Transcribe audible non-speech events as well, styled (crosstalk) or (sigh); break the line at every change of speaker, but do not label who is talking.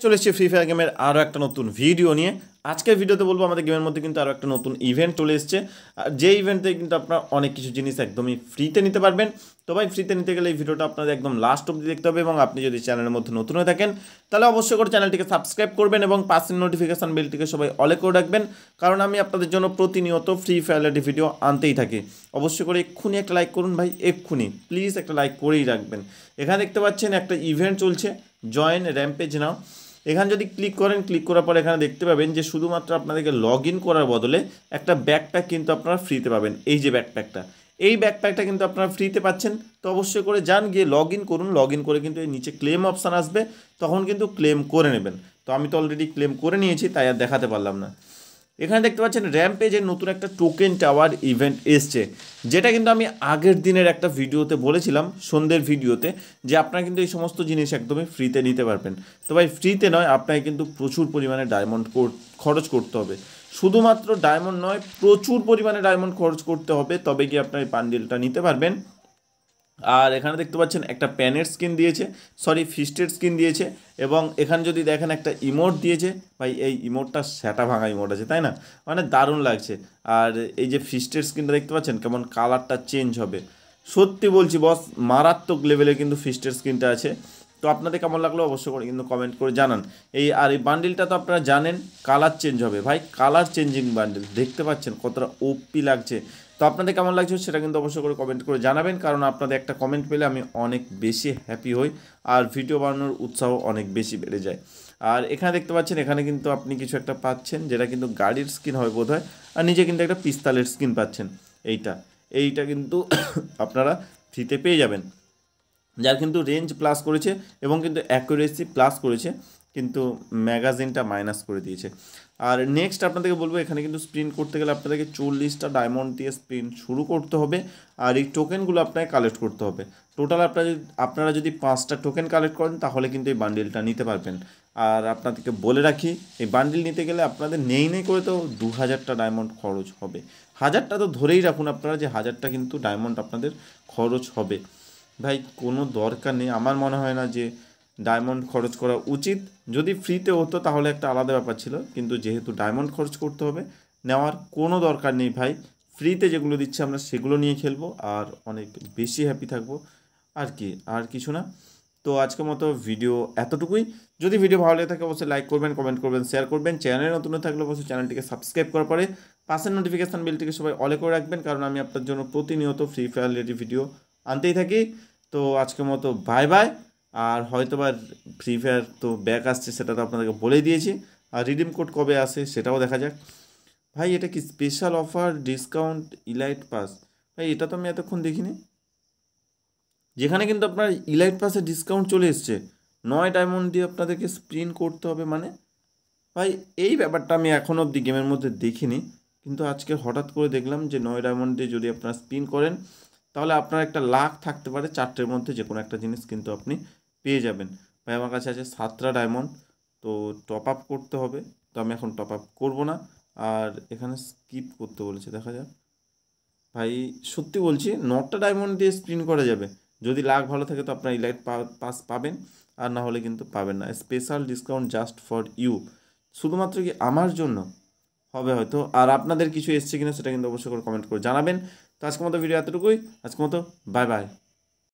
চলে এসেছি free fire গেমের আরও একটা নতুন ভিডিও নিয়ে। আজকের ভিডিওতে বলব, আমাদের গেমের মধ্যে কিন্তু আরও একটা নতুন ইভেন্ট চলে এসেছে। আর যে ইভেন্টে কিন্তু আপনারা অনেক কিছু জিনিস একদমই ফ্রিতে নিতে পারবেন। তো ভাই ফ্রিতে নিতে গেলে এই ভিডিওটা আপনাদের একদম লাস্ট অবধি দেখতে হবে এবং আপনি যদি চ্যানেলের মধ্যে নতুন হয়ে থাকেন, তাহলে অবশ্যই করে চ্যানেলটিকে সাবস্ক্রাইব করবেন এবং পাশের নোটিফিকেশান বেলটিকে সবাই অলে করে রাখবেন। কারণ আমি আপনাদের জন্য প্রতিনিয়ত ফ্রি ফায়ারের ভিডিও আনতেই থাকি। অবশ্যই করে এক্ষুনি একটা লাইক করুন ভাই, এক্ষুনি। প্লিজ একটা লাইক করেই রাখবেন। এখানে দেখতে পাচ্ছেন একটা ইভেন্ট চলছে। জয়েন র্যাম্পেজ নাও এখানে যদি ক্লিক করেন ক্লিক করার পর এখানে দেখতে পাবেন যে শুধুমাত্র আপনাদেরকে লগ ইন করার বদলে একটা ব্যাকপ্যাক কিন্তু আপনারা ফ্রিতে পাবেন। এই যে ব্যাকপ্যাকটা এই ব্যাকপ্যাকটা কিন্তু আপনারা ফ্রিতে পাচ্ছেন। তো অবশ্যই করে যান, গিয়ে লগ ইন করুন। লগ ইন করে কিন্তু এই নিচে ক্লেম অপশান আসবে। তখন কিন্তু ক্লেম করে নেবেন। তো আমি তো অলরেডি ক্লেম করে নিয়েছি, তাই আর দেখাতে পারলাম না। এখানে দেখতে পাচ্ছেন র্যাম্পেজের নতুন একটা টোকেন টাওয়ার ইভেন্ট এসছে, যেটা কিন্তু আমি আগের দিনের একটা ভিডিওতে বলেছিলাম, সন্ধ্যের ভিডিওতে, যে আপনারা কিন্তু এই সমস্ত জিনিস একদমই ফ্রিতে নিতে পারবেন। তো ভাই ফ্রিতে নয়, আপনাকে কিন্তু প্রচুর পরিমাণে ডায়মন্ড খরচ করতে হবে। শুধুমাত্র ডায়মন্ড নয়, প্রচুর পরিমাণে ডায়মন্ড খরচ করতে হবে তবে কি আপনার এই পান্ডেলটা নিতে পারবেন। আর এখানে দেখতে পাচ্ছেন একটা প্যানের স্ক্রিন দিয়েছে, সরি, ফিস্টের স্ক্রিন দিয়েছে এবং এখানে যদি দেখেন একটা ইমোট দিয়েছে, ভাই, এই ইমোটটা স্যাটা ভাঙা ইমোট আছে, তাই না? মানে দারুণ লাগছে। আর এই যে ফিস্টের স্ক্রিনটা দেখতে পাচ্ছেন কেমন কালারটা চেঞ্জ হবে। সত্যি বলছি, বস, মারাত্মক লেভেলে কিন্তু ফিস্টের স্ক্রিনটা আছে। তো আপনাদের কেমন লাগল অবশ্যই করে কিন্তু কমেন্ট করে জানান। এই আর এই বান্ডিলটা তো আপনারা জানেন কালার চেঞ্জ হবে। ভাই কালার চেঞ্জিং বান্ডিল দেখতে পাচ্ছেন কতটা ওপি লাগছে। তো আপনাদের কেমন লাগছে সেটা কিন্তু অবশ্যই করে কমেন্ট করে জানাবেন, কারণ আপনাদের একটা কমেন্ট পেলে আমি অনেক বেশি হ্যাপি হই আর ভিডিও বানানোর উৎসাহ অনেক বেশি বেড়ে যায়। আর এখানে দেখতে পাচ্ছেন, এখানে কিন্তু আপনি কিছু একটা পাচ্ছেন যেটা কিন্তু গাড়ির স্কিন হয় বোধ হয় আর নিজে কিন্তু একটা পিস্তালের স্কিন পাচ্ছেন। এইটা এইটা কিন্তু (coughs) আপনারা ফ্রিতে পেয়ে যাবেন। যার কিন্তু রেঞ্জ প্লাস করেছে এবং কিন্তু অ্যাকুরেসি প্লাস করেছে, কিন্তু ম্যাগাজিনটা মাইনাস করে দিয়েছে। আর নেক্সট আপনাদেরকে বলব, এখানে কিন্তু স্প্রিন্ট করতে গেলে আপনাদেরকে চল্লিশটা ডায়মন্ড দিয়ে স্প্রিন্ট শুরু করতে হবে, আর এই টোকেনগুলো আপনাকে কালেক্ট করতে হবে। টোটাল আপনারা আপনারা যদি পাঁচটা টোকেন কালেক্ট করেন, তাহলে কিন্তু এই বান্ডিলটা নিতে পারবেন। আর আপনাদেরকে বলে রাখি, এই বান্ডিল নিতে গেলে আপনাদের নেই নেই করে তো দু হাজারটা ডায়মন্ড খরচ হবে। হাজারটা তো ধরেই রাখুন আপনারা যে হাজারটা কিন্তু ডায়মন্ড আপনাদের খরচ হবে। ভাই, কোনো দরকার নেই। আমার মনে হয় না যে ডায়মন্ড খরচ করা উচিত। যদি ফ্রিতে হতো তাহলে একটা আলাদা ব্যাপার ছিল, কিন্তু যেহেতু ডায়মন্ড খরচ করতে হবে, নেওয়ার কোনো দরকার নেই ভাই। ফ্রিতে যেগুলো দিচ্ছে আমরা সেগুলো নিয়ে খেলব আর অনেক বেশি হ্যাপি থাকব। আর কি, আর কিছু না। তো আজকের মতো ভিডিও এতটুকুই। যদি ভিডিও ভালো লেগে থাকে অবশ্যই লাইক করবেন কমেন্ট করবেন শেয়ার করবেন। চ্যানেলে নতুন থাকলে অবশ্যই চ্যানেলটিকে সাবস্ক্রাইব করার পরে পাশের নোটিফিকেশান বিলটিকে সবাই অলে করে রাখবেন, কারণ আমি আপনার জন্য প্রতিনিয়ত ফ্রি ফায়ার রিলেটিভ ভিডিও আনতেই থাকি। তো আজকের মতো বাই বাই আর হয়তো বা ফ্রি ফায়ার তো ব্যাক আসছে, সেটা তো আপনাদেরকে বলে দিয়েছি। আর রিডিম কোড কবে আসে সেটাও দেখা যাক। ভাই, এটা কি special offer discount elite pass ভাই, এটা তো আমি এতক্ষণ দেখিনি। যেখানে কিন্তু আপনার ইলাইট পাসে ডিসকাউন্ট চলে এসছে। নয় ডায়মন্ড দিয়ে আপনাদেরকে স্প্রিন করতে হবে মানে। ভাই, এই ব্যাপারটা আমি এখনও অবধি গেমের মধ্যে দেখিনি। কিন্তু আজকে হঠাৎ করে দেখলাম যে নয় ডায়মন্ড দিয়ে যদি আপনারা স্পিন করেন তাহলে আপনার একটা লাখ থাকতে পারে চারটের মধ্যে যে কোনো একটা জিনিস কিন্তু আপনি পেয়ে যাবেন। ভাই, আমার কাছে আছে সাতটা ডায়মন্ড তো টপ আপ করতে হবে। তো আমি এখন টপ আপ করব না, আর এখানে স্কিপ করতে বলেছে, দেখা যাক। ভাই, সত্যি বলছি, নটা ডায়মন্ড দিয়ে স্পিন করা যাবে। যদি লাখ ভালো থাকে তো আপনার ইলাইট পাস পাবেন, আর না হলে কিন্তু পাবেন না। Special discount just for you শুধুমাত্র কি আমার জন্য? হবে হয়তো, আর আপনাদের কিছু এসছে কিনা সেটা কিন্তু অবশ্যই করে কমেন্ট করে জানাবেন। তো আজকের মতো ভিডিও এতটুকুই আজকের মতো বাই বাই